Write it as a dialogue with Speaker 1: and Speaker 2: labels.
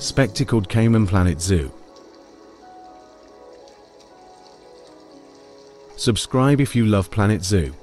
Speaker 1: Spectacled Cayman Planet Zoo. Subscribe if you love Planet Zoo.